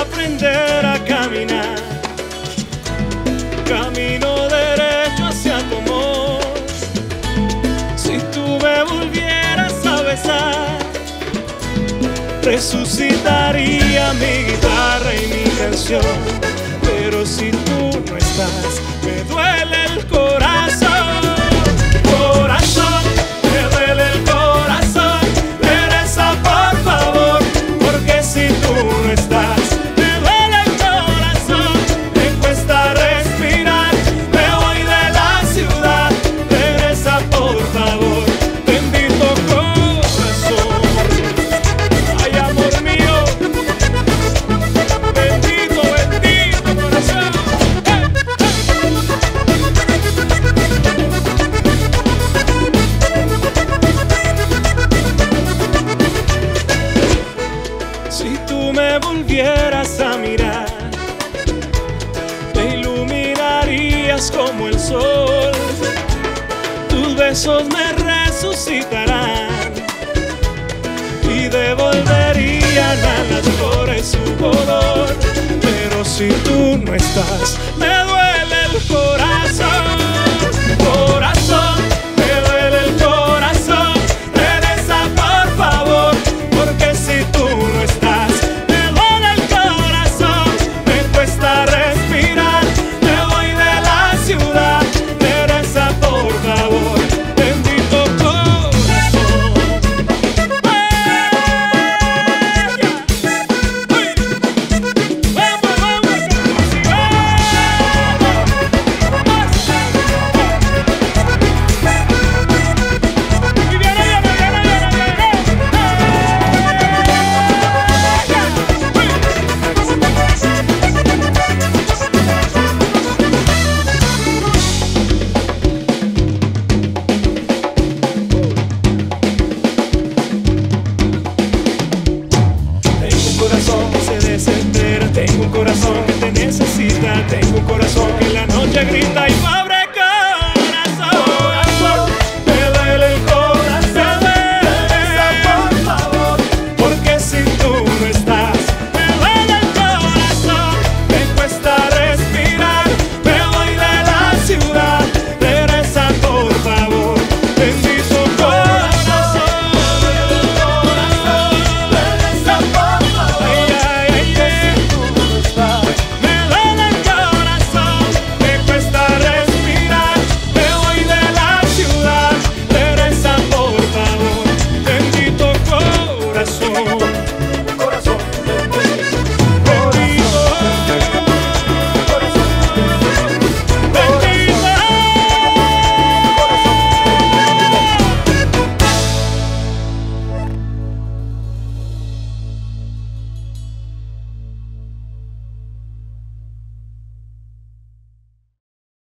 Aprender a caminar, camino resucitaría mi guitarra y mi canción. Pero si tú no estás, me duele el corazón. Volvieras a mirar, me iluminarías como el sol. Tus besos me resucitarán y devolverían a las flores su color. Pero si tú no estás, me corazón. Que en la noche grita